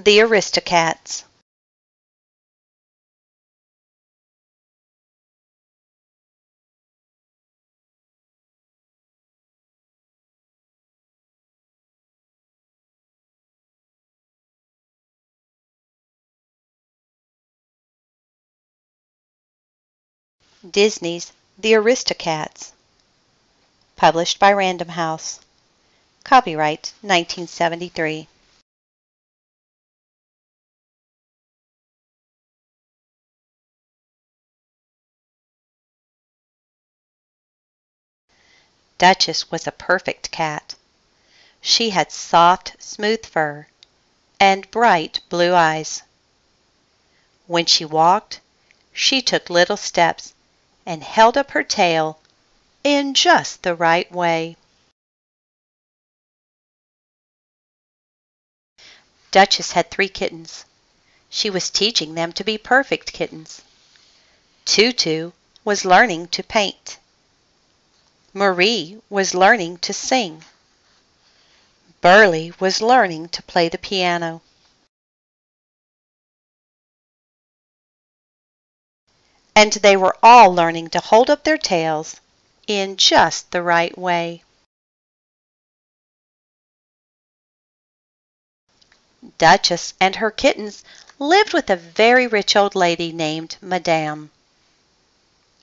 The Aristocats Disney's The Aristocats. Published by Random House. Copyright 1973. Duchess was a perfect cat. She had soft, smooth fur and bright blue eyes. When she walked, she took little steps and held up her tail in just the right way. Duchess had three kittens. She was teaching them to be perfect kittens. Tutu was learning to paint. Marie was learning to sing. Burley was learning to play the piano. and they were all learning to hold up their tails in just the right way. Duchess and her kittens lived with a very rich old lady named Madame.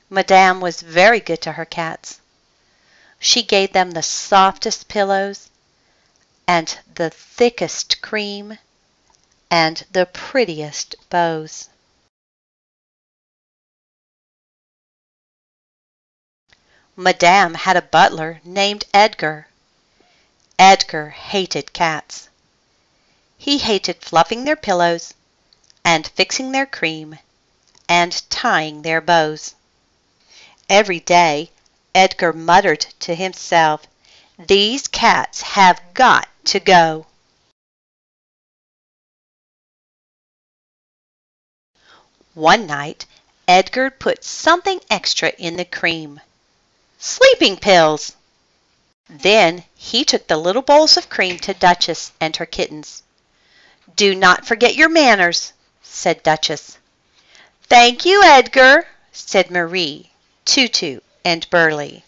Madame was very good to her cats. She gave them the softest pillows and the thickest cream and the prettiest bows. Madame had a butler named Edgar. Edgar hated cats. He hated fluffing their pillows, and fixing their cream, and tying their bows. Every day Edgar muttered to himself, These cats have got to go. One night Edgar put something extra in the cream. Sleeping pills! Then he took the little bowls of cream to Duchess and her kittens. Do not forget your manners, said Duchess. Thank you, Edgar, said Marie, Tutu, and Burley.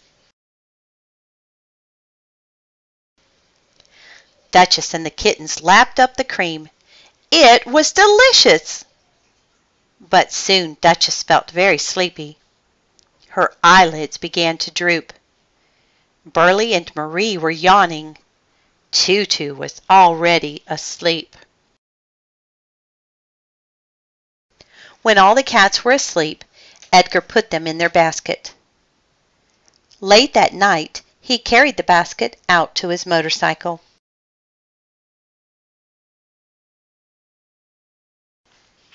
Duchess and the kittens lapped up the cream. It was delicious! But soon Duchess felt very sleepy. Her eyelids began to droop. Burley and Marie were yawning. Tutu was already asleep. When all the cats were asleep, Edgar put them in their basket. Late that night, he carried the basket out to his motorcycle.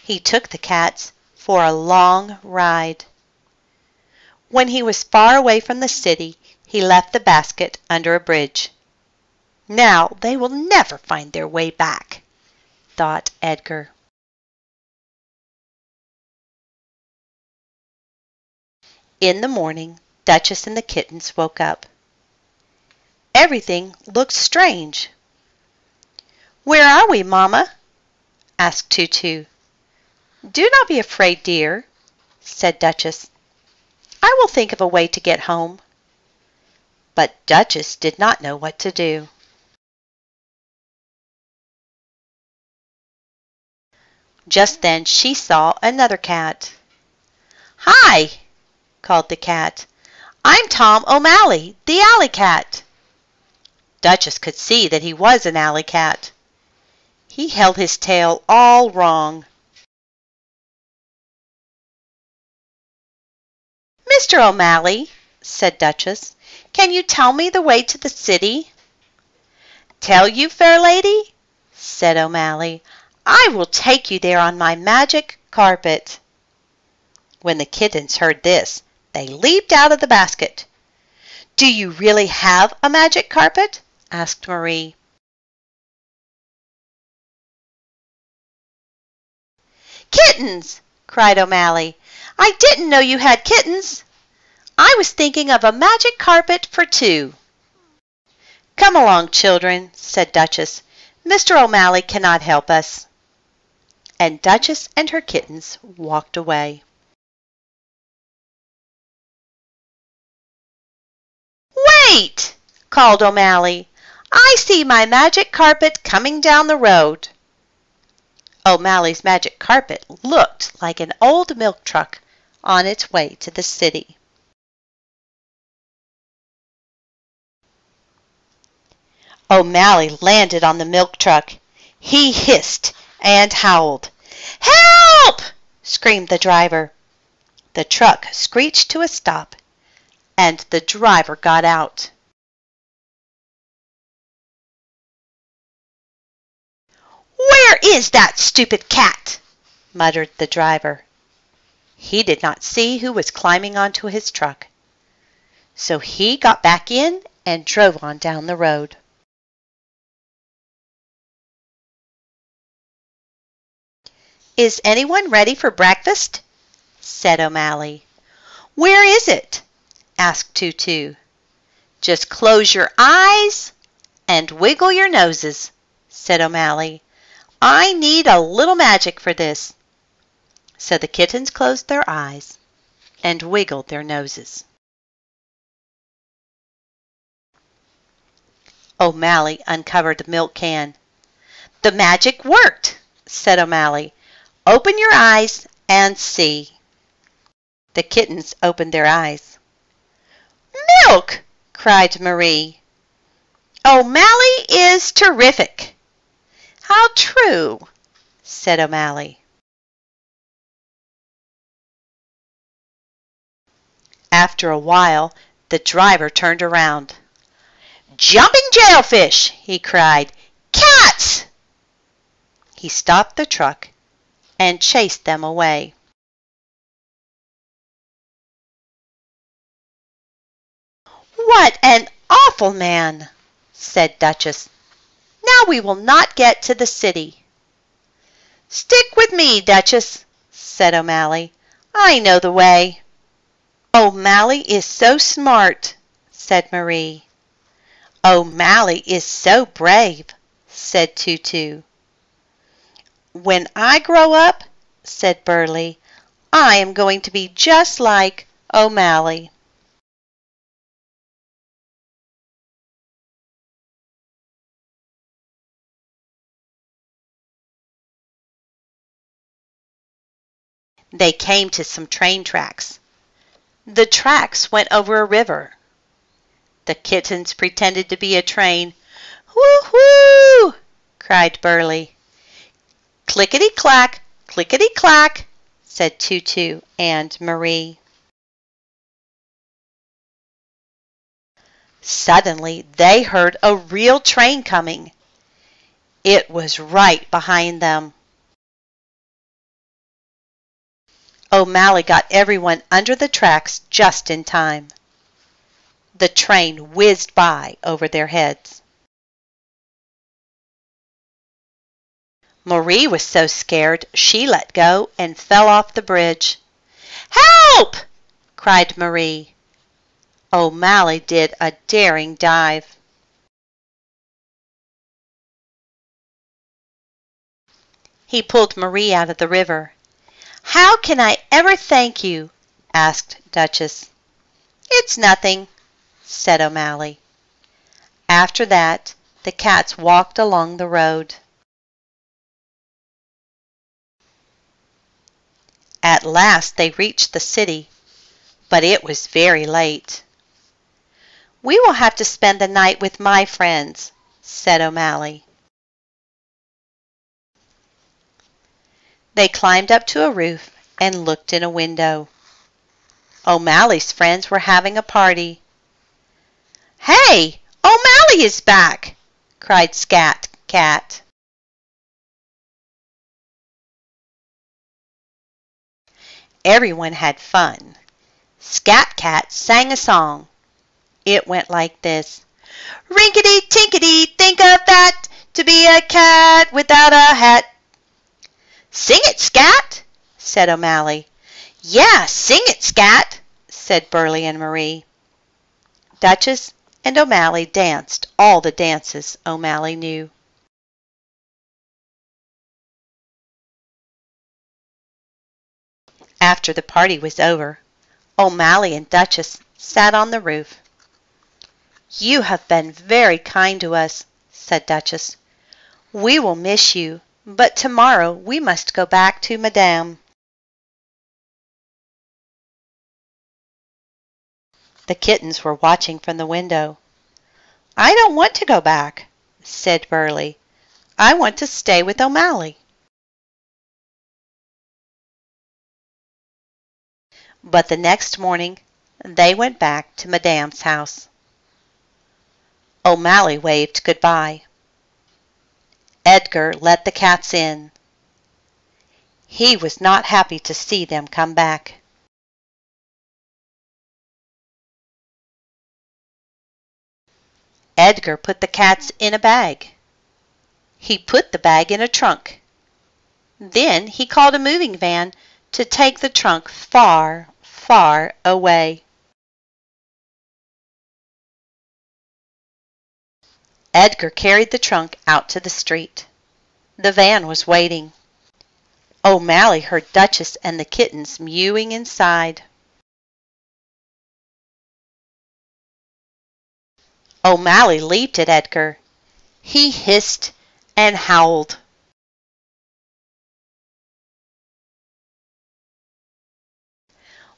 He took the cats for a long ride. When he was far away from the city, he left the basket under a bridge. Now they will never find their way back, thought Edgar. In the morning, Duchess and the kittens woke up. Everything looked strange. Where are we, Mamma? asked Tutu. Do not be afraid, dear, said Duchess. I will think of a way to get home. But Duchess did not know what to do. Just then she saw another cat. Hi, called the cat. I'm Tom O'Malley, the alley cat. Duchess could see that he was an alley cat. He held his tail all wrong. Mr. O'Malley, said Duchess, can you tell me the way to the city? Tell you, fair lady, said O'Malley. I will take you there on my magic carpet. When the kittens heard this, they leaped out of the basket. Do you really have a magic carpet? asked Marie. Kittens! cried O'Malley. I didn't know you had kittens. I was thinking of a magic carpet for two. Come along, children, said Duchess. Mr. O'Malley cannot help us. and Duchess and her kittens walked away. Wait! called O'Malley. I see my magic carpet coming down the road. O'Malley's magic carpet looked like an old milk truck on its way to the city. O'Malley landed on the milk truck. He hissed and howled. Help! screamed the driver. The truck screeched to a stop, and the driver got out. Where is that stupid cat? muttered the driver. He did not see who was climbing onto his truck. So he got back in and drove on down the road. Is anyone ready for breakfast? said O'Malley. Where is it? Asked Tutu. Just close your eyes and wiggle your noses, said O'Malley. I need a little magic for this. So the kittens closed their eyes and wiggled their noses. O'Malley uncovered the milk can. The magic worked, said O'Malley. Open your eyes and see. The kittens opened their eyes. Milk! cried Marie. Oh, O'Malley is terrific. How true, said O'Malley. After a while, the driver turned around. Jumping jailfish, he cried. Cats! He stopped the truck and chased them away. What an awful man, said Duchess. Now we will not get to the city. Stick with me, Duchess, said O'Malley. I know the way. O'Malley is so smart, said Marie. O'Malley is so brave, said Tutu. When I grow up, said Burley, I am going to be just like O'Malley. They came to some train tracks. The tracks went over a river. The kittens pretended to be a train. Woo-hoo! cried Burley. Clickety-clack, clickety-clack, said Tutu and Marie. Suddenly they heard a real train coming. It was right behind them. O'Malley got everyone under the tracks just in time. The train whizzed by over their heads. Marie was so scared she let go and fell off the bridge. Help! cried Marie. O'Malley did a daring dive. He pulled Marie out of the river how can I ever thank you? asked Duchess. It's nothing, said O'Malley. After that, the cats walked along the road. At last they reached the city, but it was very late. We will have to spend the night with my friends, said O'Malley. They climbed up to a roof and looked in a window. O'Malley's friends were having a party. Hey, O'Malley is back, cried Scat Cat. Everyone had fun. Scat Cat sang a song. It went like this. Rinkety tinkety, think of that, to be a cat without a hat. Sing it, Scat, said O'Malley. Yeah, sing it, Scat, said Burley and Marie. Duchess and O'Malley danced all the dances O'Malley knew. After the party was over, O'Malley and Duchess sat on the roof. "You have been very kind to us," said Duchess. "We will miss you, but to morrow we must go back to Madame." The kittens were watching from the window. "I don't want to go back," said Burley. "I want to stay with O'Malley." But the next morning they went back to Madame's house. O'Malley waved good bye. Edgar let the cats in. He was not happy to see them come back. Edgar put the cats in a bag. He put the bag in a trunk. Then he called a moving van to take the trunk far, far away. Edgar carried the trunk out to the street. The van was waiting. O'Malley heard Duchess and the kittens mewing inside. O'Malley leaped at Edgar. He hissed and howled.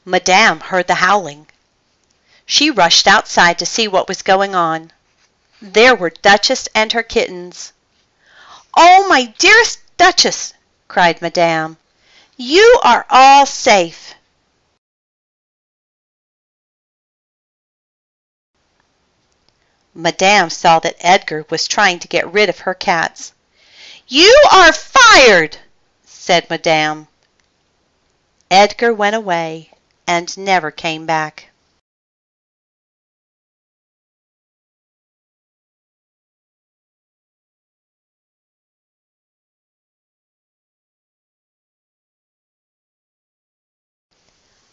Madame heard the howling. She rushed outside to see what was going on. There were Duchess and her kittens. "Oh, my dearest Duchess!" cried Madame. "You are all safe!" Madame saw that Edgar was trying to get rid of her cats. "You are fired!" said Madame. Edgar went away and never came back.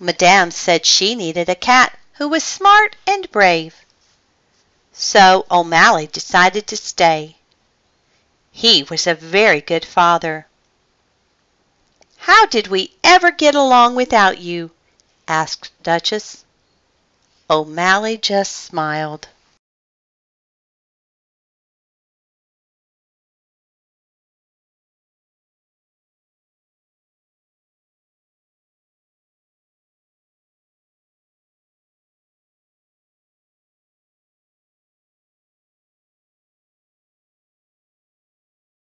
Madame said she needed a cat who was smart and brave. So O'Malley decided to stay. He was a very good father. "How did we ever get along without you?" asked Duchess. O'Malley just smiled.